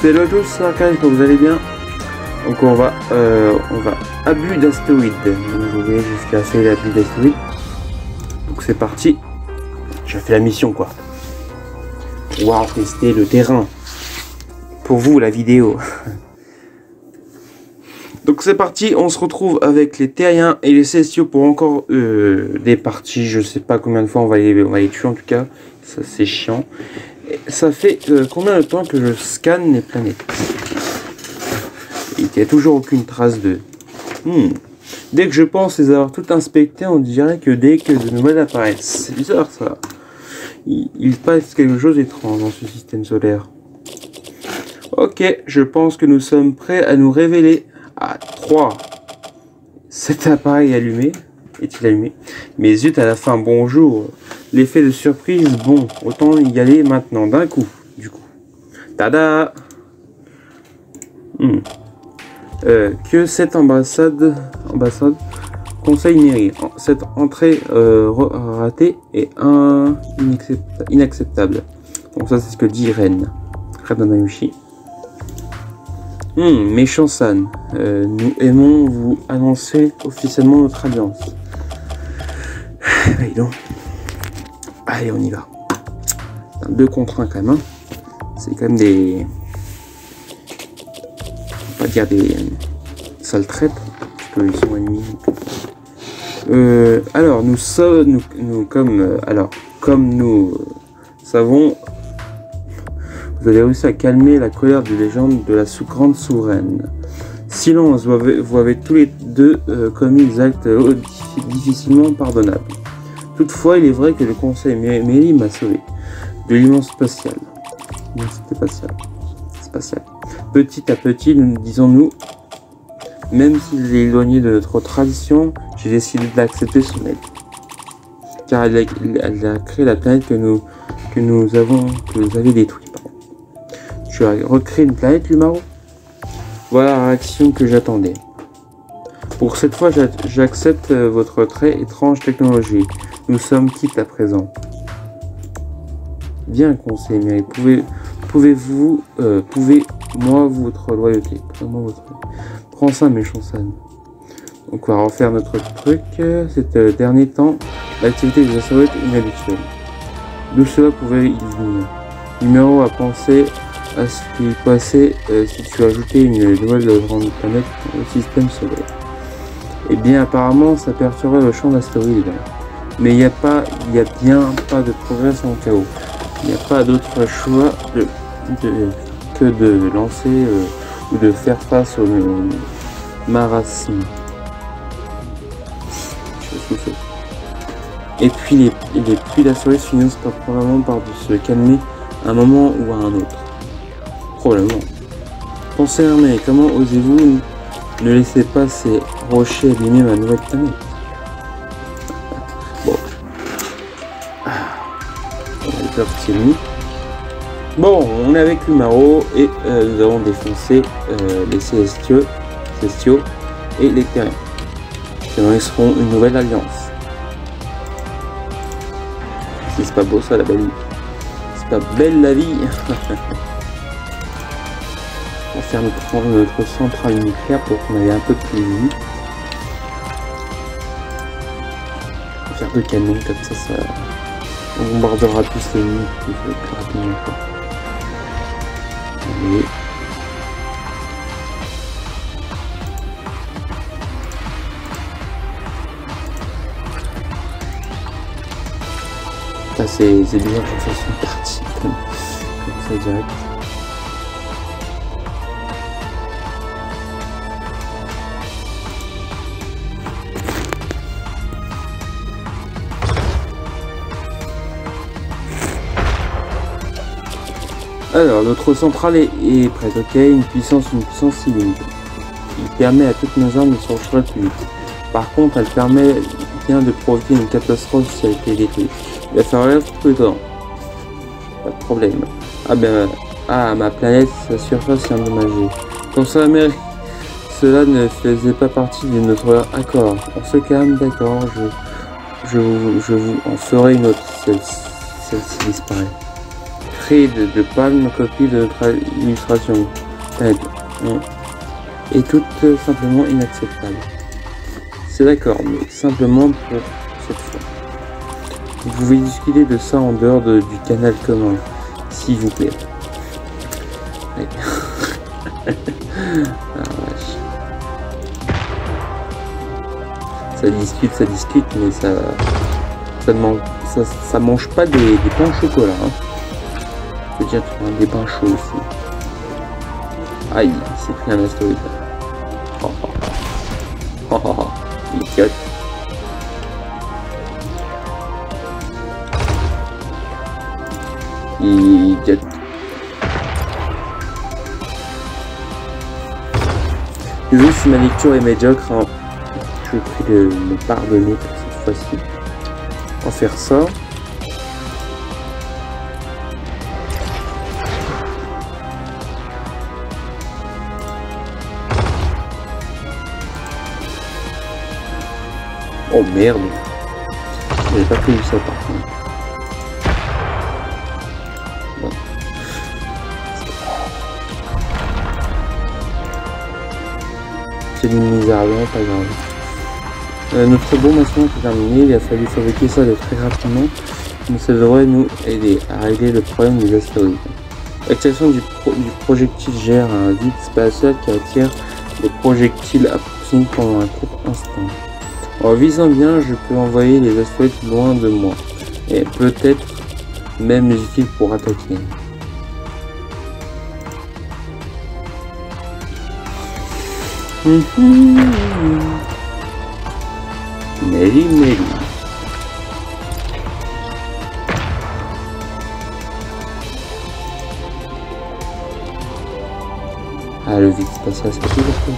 C'est le 12 quand vous allez bien. Donc on va, euh, on va abus d'astéroïdes. Vous voyez, jusqu'à fait l'abus d'astéroïdes. Donc c'est parti. J'ai fait la mission quoi. Pouvoir tester le terrain. Pour vous la vidéo. Donc c'est parti, on se retrouve avec les terriens et les célestiaux pour encore euh, des parties. Je sais pas combien de fois on va les, on va les tuer en tout cas. Ça c'est chiant. Ça fait euh, combien de temps que je scanne les planètes Il n'y a toujours aucune trace de... Hmm. Dès que je pense les avoir toutes inspectées, on dirait que dès que de nouvelles apparaissent. C'est bizarre ça. Il, il passe quelque chose d'étrange dans ce système solaire. Ok, je pense que nous sommes prêts à nous révéler. À 3. Cet appareil allumé. Est-il allumé? Mais zut, à la fin, bonjour. L'effet de surprise, bon, autant y aller maintenant, d'un coup, du coup. Tada hmm. euh, Que cette ambassade, ambassade, conseil mairie, cette entrée euh, ratée est inacceptable. Donc ça, c'est ce que dit Ren. Ren Mayushi. Hum, méchant San, euh, nous aimons vous annoncer officiellement notre alliance. Donc. Allez, on y va. Deux contre un quand même. Hein. C'est quand même des... On va pas dire des sales traites, parce qu'ils sont ennemis. Euh, alors, nous sommes... Nous, comme... Euh, alors, comme nous savons vous avez réussi à calmer la colère de légende de la sous grande souveraine. Silence, vous avez, tous les deux euh, commis des actes euh, difficilement pardonnables. Toutefois, il est vrai que le conseil Mélie m'a sauvé de l'immense spatial. spatial. spatial. Petit à petit, nous disons-nous, même s'il est éloigné de notre tradition, j'ai décidé d'accepter son aide. Car elle a, créé la planète que nous, que nous avons, que vous avez détruite. Tu as recréé une planète, Lumaro Voilà la réaction que j'attendais. Pour cette fois, j'accepte euh, votre très étrange technologie. Nous sommes quittes à présent. Bien, conseil, mais pouvez, pouvez-vous, euh, pouvez-moi votre loyauté? Prends-moi votre... Prends ça, méchant San. Donc, on va refaire notre truc. Cet euh, dernier temps, l'activité des astéroïdes est inhabituelle. D'où cela pouvait-il venir? Numéro à penser à ce qui passait euh, si tu ajoutais une nouvelle grande planète au système solaire. Eh bien apparemment ça perturbait le champ d'astéroïdes. Mais il n'y a pas, il a bien pas de progrès sans chaos. Il n'y a pas d'autre choix que de lancer euh, ou de faire face au marasme. Et puis les, les pluies d'astéroïdes finissent probablement par se calmer à un moment ou à un autre. Probablement. Pensez mais comment osez-vous ne laisser pas ces rochers abîmer ma nouvelle planète? On Bon, on est avec Lumaro et euh, nous avons défoncé euh, les célestiaux, et les terriens. Ils seront une nouvelle alliance. C'est pas beau ça la belle vie. C'est pas belle la vie. va faire notre, notre centrale nucléaire pour qu'on aille un peu plus vite. On va faire deux canons, comme ça, ça on bombardera tous les ennemis plus, rapidement. Allez. Ça c'est bizarre que ça soit parti comme, comme ça direct. Alors, notre centrale est, prête, ok Une puissance, une puissance. Il permet à toutes nos armes de se recharger plus vite. Par contre, elle permet bien de provoquer une catastrophe si elle était détruite. Il va falloir prudent. Pas de problème. Ah ben, ah, ma planète, sa surface est endommagée. Comme ça, mais cela ne faisait pas partie de notre accord. On se calme, d'accord, je, je, je vous en ferai une autre, celle-ci disparaît. De, palmes copie de notre illustration. Et tout simplement inacceptable. C'est d'accord, mais simplement pour cette fois. Vous pouvez discuter de ça en dehors de- du canal commun, s'il vous plaît. Ah. Ça discute, ça discute, mais ça, ça mange, ça, ça mange pas des, des pains au chocolat. Hein. Prends des pains chauds aussi. Aïe, c'est pris un astéroïde. Oh, oh, oh. Oh, oh, oh. Idiote. Désolé si ma lecture est médiocre, hein. je vous prie de me pardonner pour cette fois-ci. On va faire ça. Oh merde. J'avais pas prévu ça par contre. C'est une hein, pas grave. Euh, notre bon maintenant est terminé, il a fallu fabriquer ça de très rapidement, mais ça devrait nous aider à régler le problème des astéroïdes. Pro- du projectile gère un vide spatial qui attire les projectiles à proximité pendant un court instant. En visant bien, je peux envoyer les astéroïdes loin de moi, et peut-être même les utiliser pour attaquer. Mary Mary. Ah, le vide spatial, c'est toujours comme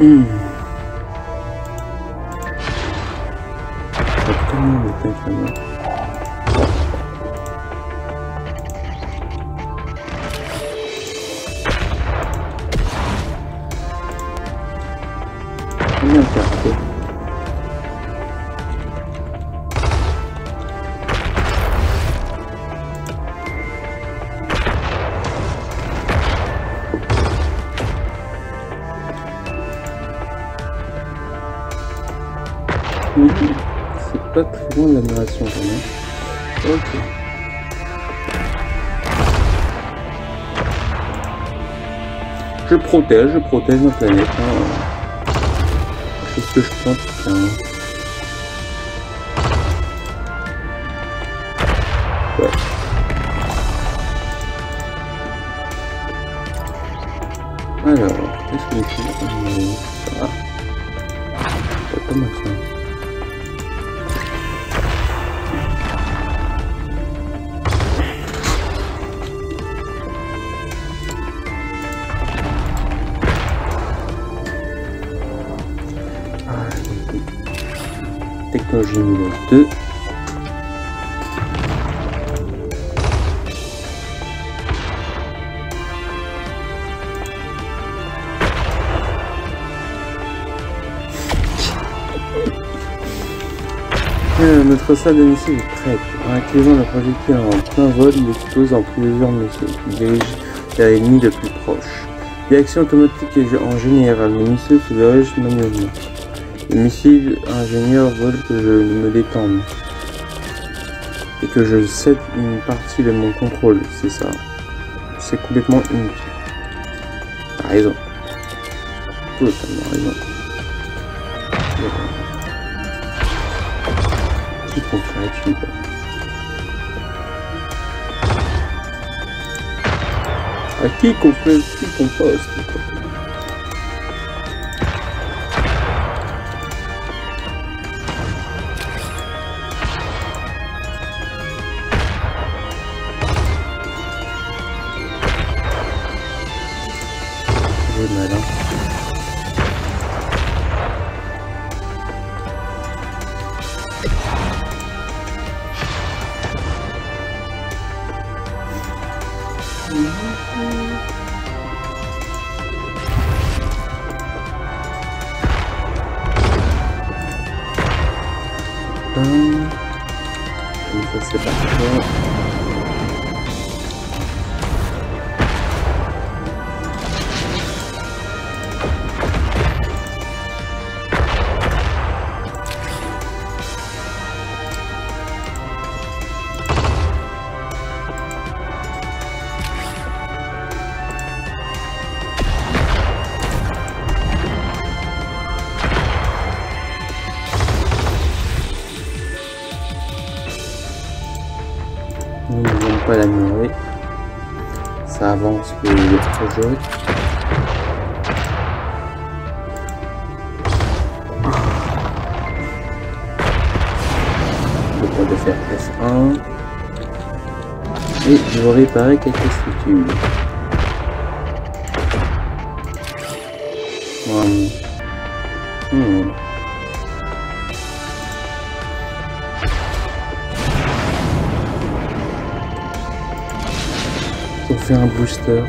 Hmm. C'est pas très loin de la narration quand même. Ok. Je protège, je protège ma planète. Hein. Fais ce que je cas. hein. Technologie numéro 2. Euh, notre salle de missile est prête. En activant le projectile en plein vol, il explose en plusieurs missiles. Il dirige vers l'ennemi le plus proche. Réaction automatique et en général, le missile se dirige manuellement. Le missile ingénieur veut que je me détende. Et que je cède une partie de mon contrôle, c'est ça. C'est complètement inutile. T'as raison. Totalement raison. Qui confierait-tu À qui confierais-tu ton poste down. just if I get back here. Hum. Comme ça c'est parfait. Ça avance le, projet. Le temps de faire F1. Et je vais réparer quelques structures. Hmm. Booster.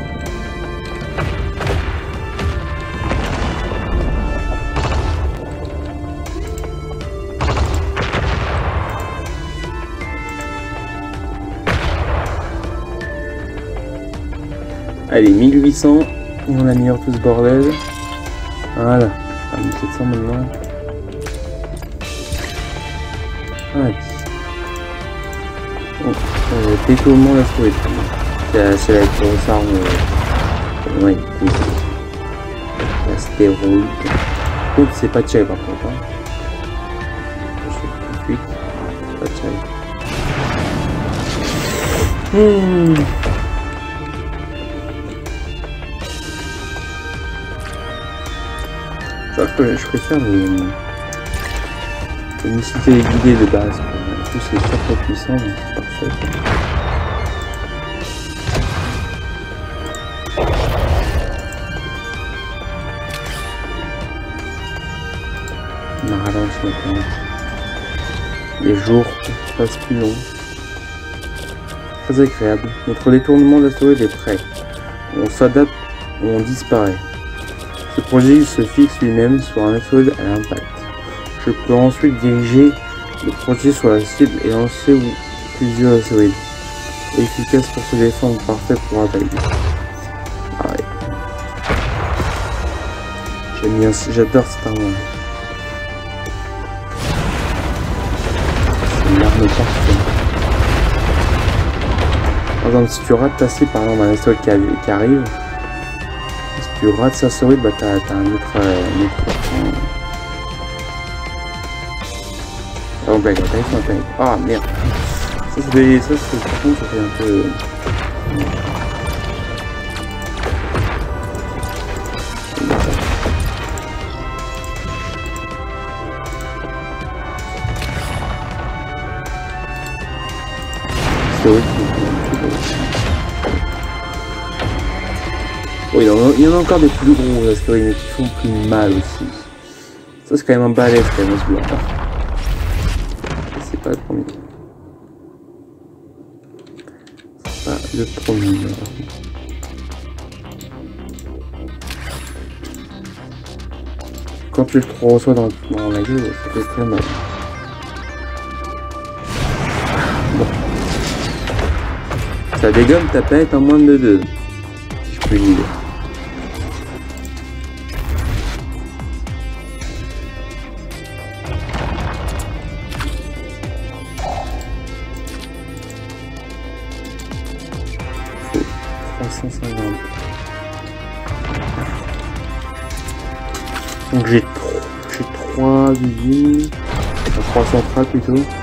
Allez, 1800. Et on a mis tout ce bordel. Voilà. 1700 maintenant. Allez. Bon, euh, détournement la souris arme. Euh, ouais, L'astéroïde. Oups, c'est pas Chai par contre. Hein. Je tout de suite. Pas Chai. Hmm. Je je préfère les, les missiles guidés de base. En plus, c'est très puissant, donc c'est parfait. Les jours passent plus longs. Très agréable. Notre détournement d'astéroïde est prêt. On s'adapte ou on disparaît. Ce projet se fixe lui-même sur un astéroïde à l'impact. Je peux ensuite diriger le projet sur la cible et lancer plusieurs astéroïdes. Efficace pour se défendre, parfait pour attaquer. Ah ouais. J'adore cette arme. Par exemple, si tu rates ta cible, par exemple, un astéroïde qui, arrive, si tu rates sa souris, bah t'as un autre. Euh, un autre oh, bah, Ah merde. Ça, c'est ça, c'est par contre, ça un peu. Oh, il, y en a, encore des plus gros astéroïdes mais qui font plus mal aussi. Ça c'est quand même un balèze quand même ce blanc. C'est pas le premier. C'est pas le premier. Quand tu le reçois dans, dans la gueule, ça fait très mal. Ça dégomme ta planète en moins de deux, si je puis dire. Donc j'ai trois usines, trois centrales plutôt.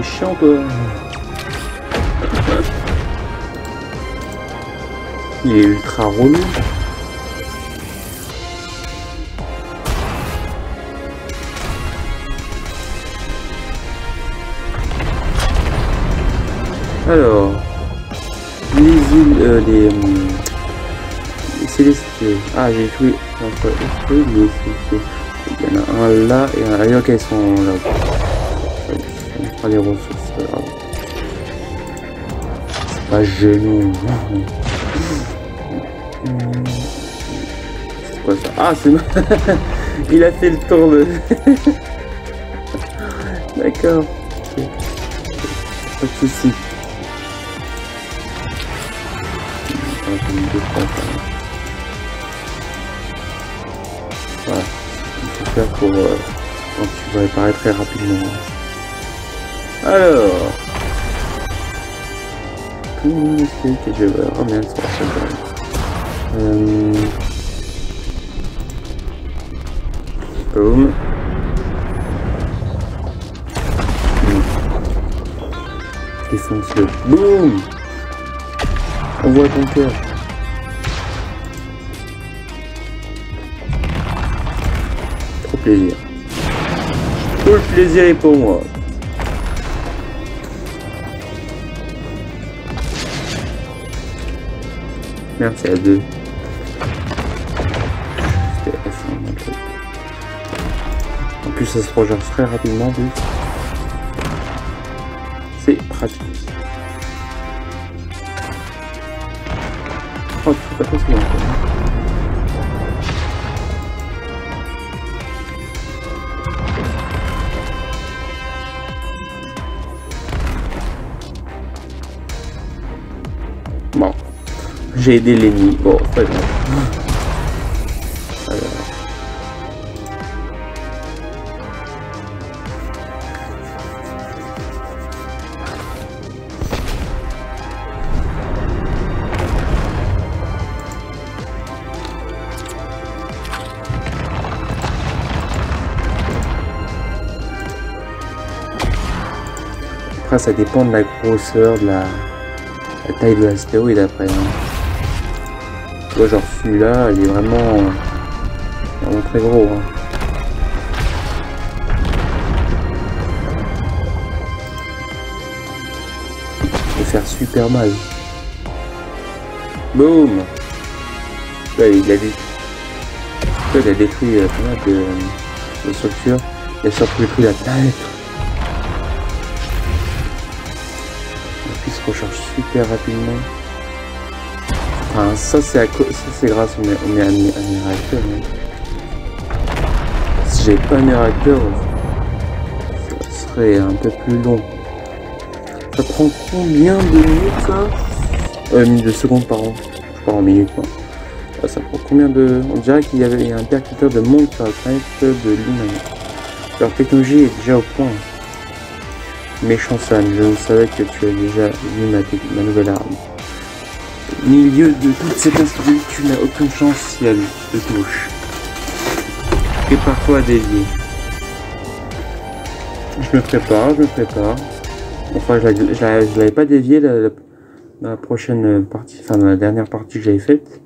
Il est chiant toi Il est ultra relou. Alors, les îles, euh, les, euh, les célestiaux. Ah, j'ai joué. Il y en a un là et un ailleurs qui sont là. Prend les ressources. là. C'est pas gênant. C'est quoi ça? Ah, c'est Il a fait le tour de. D'accord. Pas de soucis. Voilà. Il faut faire pour euh, quand tu vas réparer très rapidement. Alors. Est-ce que je vais remettre sur la seconde euh... Boom. Défonce-le. Boum On voit ton cœur. Trop plaisir. Tout le plaisir est pour moi. Merde, c'est à deux. C'était F1, mon truc. En plus, ça se recharge très rapidement. C'est pratique. Oh, fais pas quoi. Bon. J'ai aidé l'ennemi. Bon, pas grave. Alors. Après, ça dépend de la grosseur, de la, la taille de l'astéroïde après. hein. Genre celui-là, il est vraiment, vraiment très gros. hein. Faire super mal. Boum Ouais, il a a détruit euh, pas de, structures. Il a surtout détruit la planète. Il se recharge super rapidement. Ça c'est à c'est grâce au, au à à hein. Si j'avais pas réacteurs, ça serait un peu plus long. Ça prend combien de minutes ça? Euh, de secondes pardon. Je parle en minutes quoi. Ça prend combien de. On dirait qu'il y avait un percuteur de monde sur la de l'humain. Leur technologie est déjà au point. Méchant Sam, je savais que tu as déjà vu ma nouvelle arme. Milieu de toute cette institut, tu n'as aucune chance si elle te touche. Prépare-toi à dévier. Je me prépare, je me prépare. Enfin, je je l'avais pas dévié la, dans la prochaine partie, enfin dans la dernière partie que j'avais faite.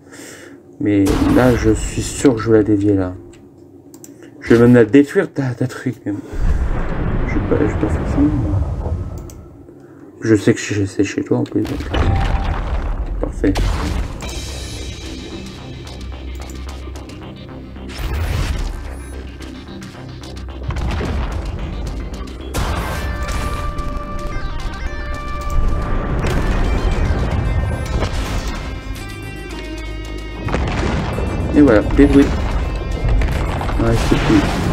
Mais là, je suis sûr que je vais la dévier là. Je vais même la détruire ta, truc même. Je vais pas, je vais pas faire ça. Je sais que c'est chez toi en plus. Et voilà, détruit. Ouais, c'est.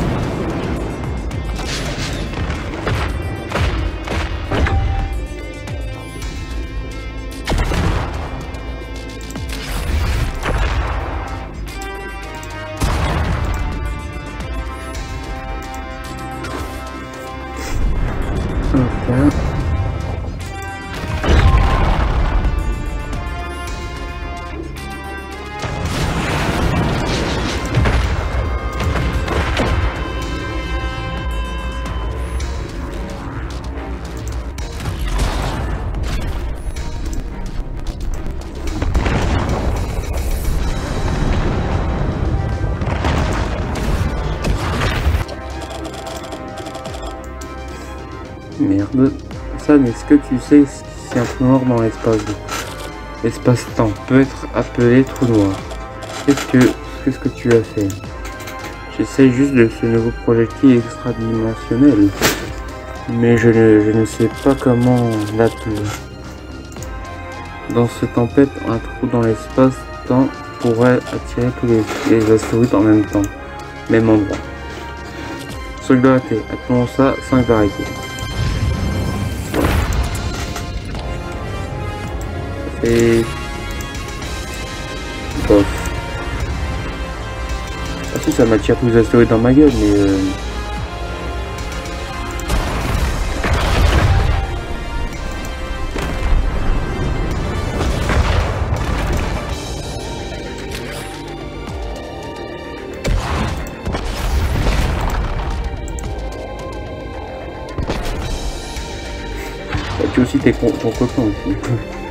Est-ce que tu sais qui un trou noir dans l'espace L'espace-temps peut être appelé trou noir. Qu'est-ce que qu'est-ce que tu as fait? J'essaie juste de ce nouveau projectile extradimensionnel. Mais je ne, sais pas comment l'appeler. Dans cette tempête, un trou dans l'espace-temps pourrait attirer tous les, astéroïdes en même temps. Même endroit. Solidarité, appelons ça singularité. Et... Bof. Ah si, ça m'attire tous les astéroïdes dans ma gueule, mais... Euh... Bah, tu aussi t'es ton copain aussi.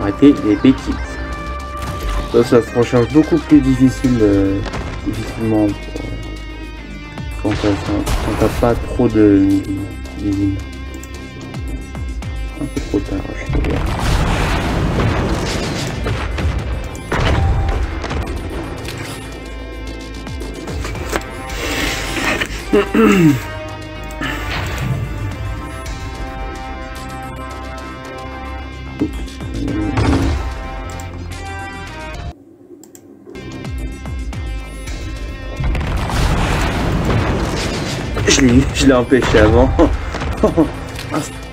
arrêter les bêtises. Ça, se recharge beaucoup plus difficile, euh, difficilement pour, quand t'as pas trop de Un peu trop tard, je peux dire. Je l'ai empêché avant.